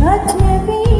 Let me